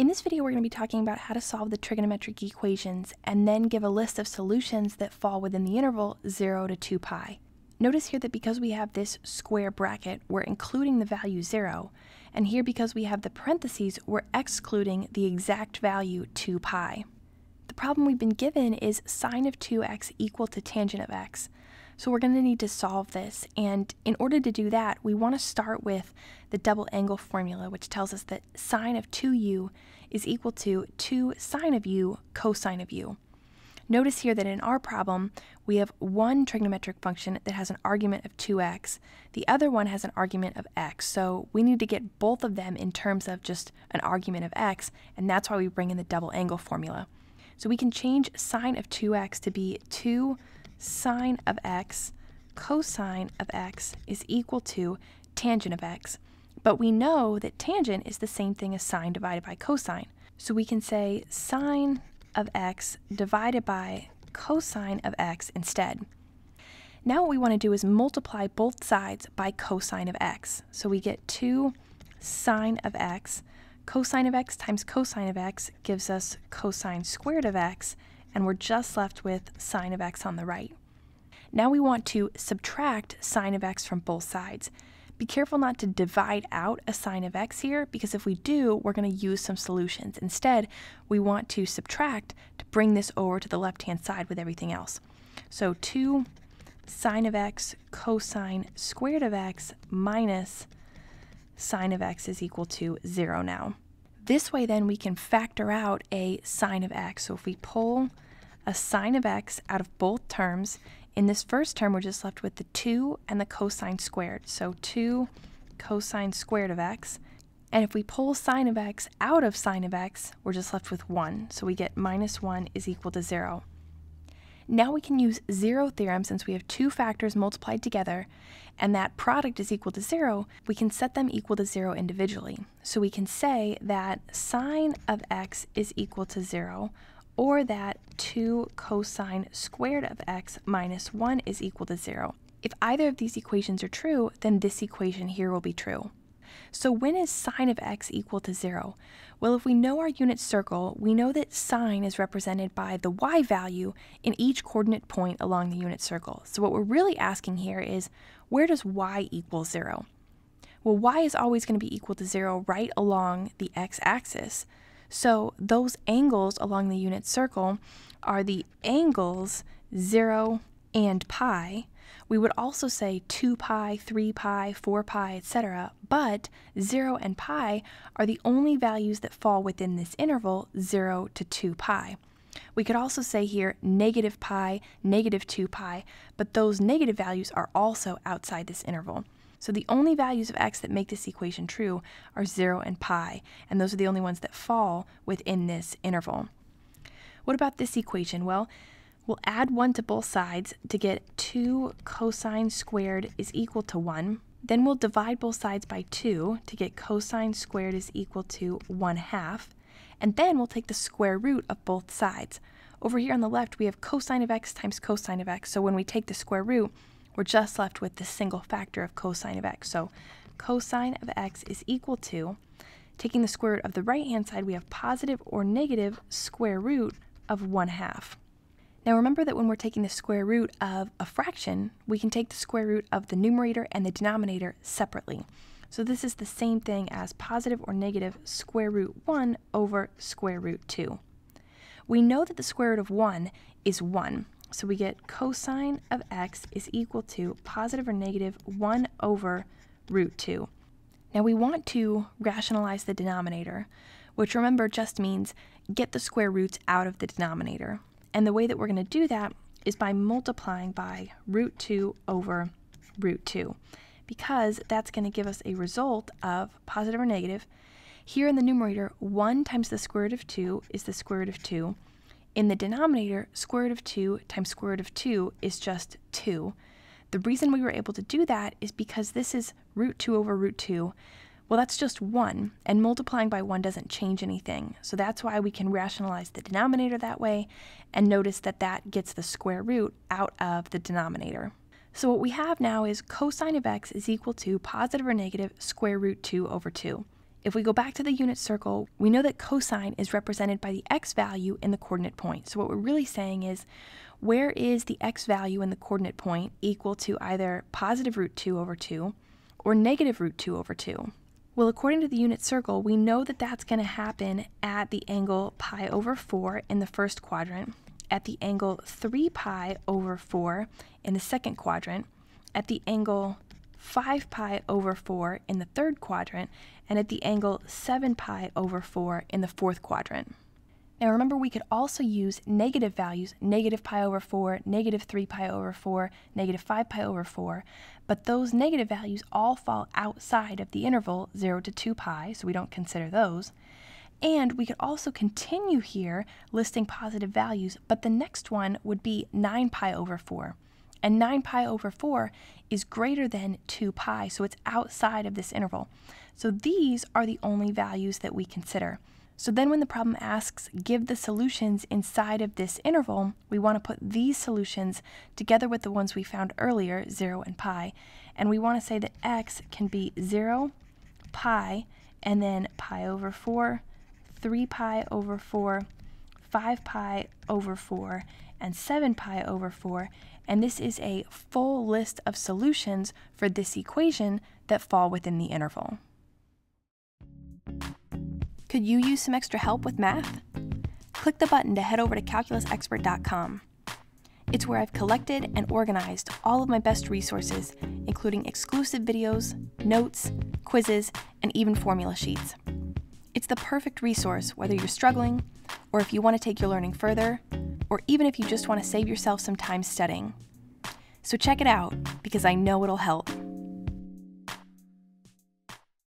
In this video, we're going to be talking about how to solve the trigonometric equations and then give a list of solutions that fall within the interval 0 to 2 pi. Notice here that because we have this square bracket, we're including the value 0, and here because we have the parentheses, we're excluding the exact value 2 pi. The problem we've been given is sine of 2x equal to tangent of x. So we're going to need to solve this, and in order to do that, we want to start with the double angle formula, which tells us that sine of 2u is equal to 2 sine of u cosine of u. Notice here that in our problem, we have one trigonometric function that has an argument of 2x. The other one has an argument of x. So we need to get both of them in terms of just an argument of x, and that's why we bring in the double angle formula. So we can change sine of 2x to be 2 sine of x cosine of x is equal to tangent of x. But we know that tangent is the same thing as sine divided by cosine. So we can say sine of x divided by cosine of x instead. Now what we want to do is multiply both sides by cosine of x. So we get 2 sine of x. Cosine of x times cosine of x gives us cosine squared of x, and we're just left with sine of x on the right. Now we want to subtract sine of x from both sides. Be careful not to divide out a sine of x here, because if we do, we're going to use some solutions. Instead, we want to subtract to bring this over to the left-hand side with everything else. So 2 sine of x cosine squared of x minus sine of x is equal to 0 now. This way then we can factor out a sine of x. So if we pull a sine of x out of both terms, in this first term we're just left with the 2 and the cosine squared. So 2 cosine squared of x. And if we pull sine of x out of sine of x, we're just left with 1. So we get minus 1 is equal to 0. Now we can use zero theorem since we have two factors multiplied together and that product is equal to zero, we can set them equal to zero individually. So we can say that sine of x is equal to zero or that 2 cosine squared of x minus 1 is equal to 0. If either of these equations are true, then this equation here will be true. So when is sine of x equal to 0? Well, if we know our unit circle, we know that sine is represented by the y value in each coordinate point along the unit circle. So what we're really asking here is, where does y equal 0? Well, y is always going to be equal to 0 right along the x-axis. So those angles along the unit circle are the angles 0 and pi, we would also say 2 pi, 3 pi, 4 pi, etc. But 0 and pi are the only values that fall within this interval 0 to 2 pi. We could also say here negative pi, negative 2 pi, but those negative values are also outside this interval. So the only values of x that make this equation true are 0 and pi, and those are the only ones that fall within this interval. What about this equation? Well, We'll add 1 to both sides to get 2 cosine squared is equal to 1. Then we'll divide both sides by 2 to get cosine squared is equal to 1 half. And then we'll take the square root of both sides. Over here on the left, we have cosine of x times cosine of x. So when we take the square root, we're just left with the single factor of cosine of x. So cosine of x is equal to, taking the square root of the right-hand side, we have positive or negative square root of 1 half. Now remember that when we're taking the square root of a fraction, we can take the square root of the numerator and the denominator separately. So this is the same thing as positive or negative square root 1 over square root 2. We know that the square root of 1 is 1, so we get cosine of x is equal to positive or negative 1 over root 2. Now we want to rationalize the denominator, which remember just means get the square roots out of the denominator. And the way that we're going to do that is by multiplying by root 2 over root 2 because that's going to give us a result of positive or negative. Here in the numerator, 1 times the square root of 2 is the square root of 2. In the denominator, square root of 2 times square root of 2 is just 2. The reason we were able to do that is because this is root 2 over root 2, well, that's just 1, and multiplying by 1 doesn't change anything. So that's why we can rationalize the denominator that way, and notice that that gets the square root out of the denominator. So what we have now is cosine of x is equal to positive or negative square root 2 over 2. If we go back to the unit circle, we know that cosine is represented by the x value in the coordinate point. So what we're really saying is, where is the x value in the coordinate point equal to either positive root 2 over 2 or negative root 2 over 2? Well, according to the unit circle, we know that that's going to happen at the angle pi over 4 in the first quadrant, at the angle 3 pi over 4 in the second quadrant, at the angle 5 pi over 4 in the third quadrant, and at the angle 7 pi over 4 in the fourth quadrant. Now remember we could also use negative values, negative pi over 4, negative 3 pi over 4, negative 5 pi over 4, but those negative values all fall outside of the interval 0 to 2 pi, so we don't consider those. And we could also continue here listing positive values, but the next one would be 9 pi over 4 and 9 pi over 4 is greater than 2 pi, so it's outside of this interval. So these are the only values that we consider. So then when the problem asks, give the solutions inside of this interval, we want to put these solutions together with the ones we found earlier, 0 and pi, and we want to say that x can be 0, pi, and then pi over 4, 3 pi over 4, 5 pi over 4, and 7 pi over 4, and this is a full list of solutions for this equation that fall within the interval. Could you use some extra help with math? Click the button to head over to calculusexpert.com. It's where I've collected and organized all of my best resources, including exclusive videos, notes, quizzes, and even formula sheets. It's the perfect resource whether you're struggling, or if you want to take your learning further, or even if you just want to save yourself some time studying. So check it out because I know it'll help.